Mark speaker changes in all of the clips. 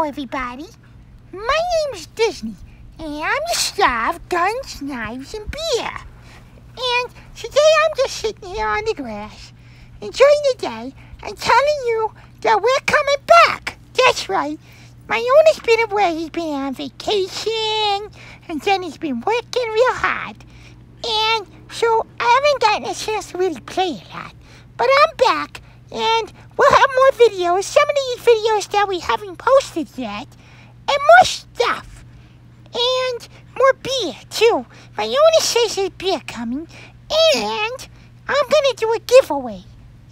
Speaker 1: Hello, everybody. My name's Disney, and I'm the star of Guns, Knives, and Beer. And today I'm just sitting here on the grass, enjoying the day, and telling you that we're coming back. That's right. My owner's been away. He's been on vacation, and then he's been working real hard. And so I haven't gotten a chance to really play a lot. But I'm back, and we'll have videos, some of these videos that we haven't posted yet, and more stuff. And more beer, too. My owner says there's beer coming, and I'm gonna do a giveaway.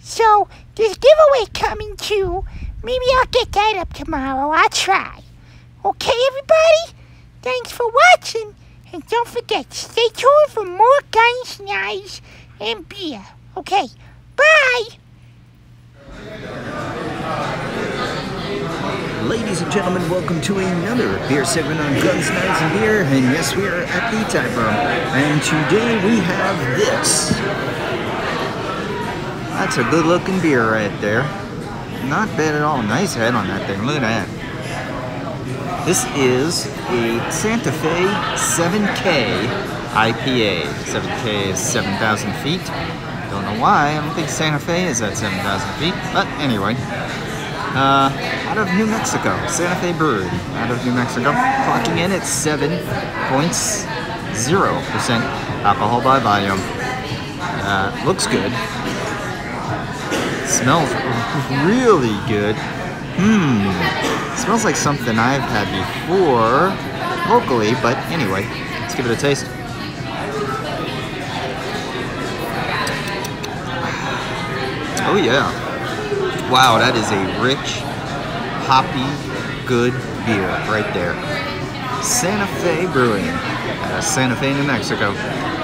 Speaker 1: So, there's giveaway coming, too. Maybe I'll get that up tomorrow. I'll try. Okay, everybody? Thanks for watching. And don't forget, stay tuned for more guns, knives, and beer. Okay, bye!
Speaker 2: Ladies and gentlemen, welcome to another beer segment on Guns, Knives, and Beer. And yes, we are at the Tap Room. And today we have this. That's a good looking beer right there. Not bad at all. Nice head on that thing. Look at that. This is a Santa Fe 7K IPA. 7K is 7,000 feet. Don't know why. I don't think Santa Fe is at 7,000 feet. But anyway. Uh, out of New Mexico. Santa Fe Brewery. Out of New Mexico. Clocking in at 7.0% alcohol by volume. Uh, looks good. Smells really good. Hmm. Smells like something I've had before locally, but anyway, let's give it a taste. Oh yeah. Wow, that is a rich, hoppy, good beer right there. Santa Fe Brewing of Santa Fe, New Mexico.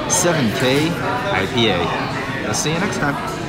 Speaker 2: 7K IPA. I'll see you next time.